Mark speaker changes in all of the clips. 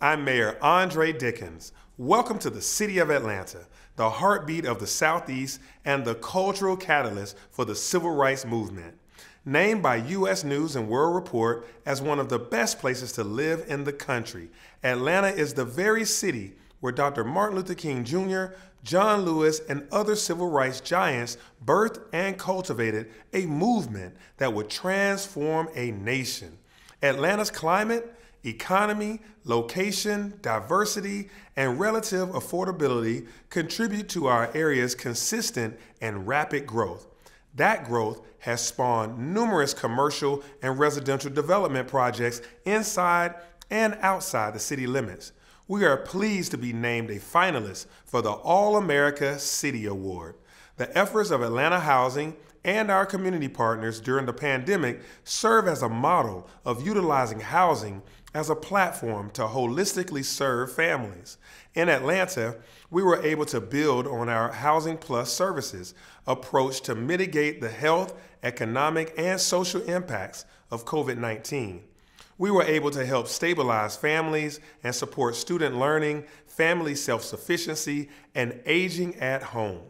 Speaker 1: I'm Mayor Andre Dickens. Welcome to the City of Atlanta, the heartbeat of the Southeast and the cultural catalyst for the civil rights movement. Named by U.S. News and World Report as one of the best places to live in the country, Atlanta is the very city where Dr. Martin Luther King Jr., John Lewis, and other civil rights giants birthed and cultivated a movement that would transform a nation. Atlanta's climate, economy, location, diversity, and relative affordability contribute to our area's consistent and rapid growth. That growth has spawned numerous commercial and residential development projects inside and outside the city limits. We are pleased to be named a finalist for the All America City Award. The efforts of Atlanta Housing and our community partners during the pandemic serve as a model of utilizing housing as a platform to holistically serve families. In Atlanta, we were able to build on our Housing Plus services approach to mitigate the health, economic, and social impacts of COVID 19. We were able to help stabilize families and support student learning, family self sufficiency, and aging at home.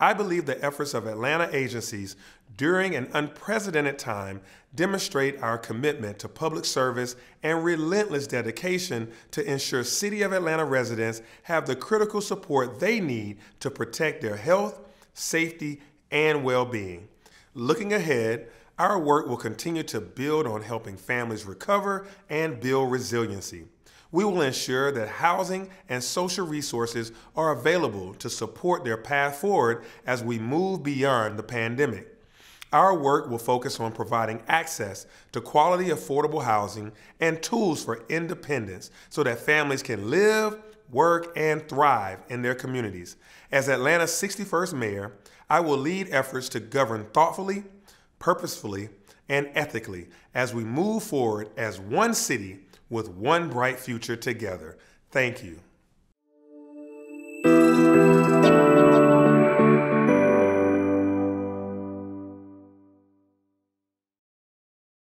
Speaker 1: I believe the efforts of Atlanta agencies during an unprecedented time demonstrate our commitment to public service and relentless dedication to ensure City of Atlanta residents have the critical support they need to protect their health, safety, and well being. Looking ahead, our work will continue to build on helping families recover and build resiliency. We will ensure that housing and social resources are available to support their path forward as we move beyond the pandemic. Our work will focus on providing access to quality, affordable housing and tools for independence so that families can live, work, and thrive in their communities. As Atlanta's 61st mayor, I will lead efforts to govern thoughtfully, purposefully, and ethically as we move forward as one city with one bright future together. Thank you.